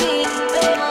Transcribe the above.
me, baby.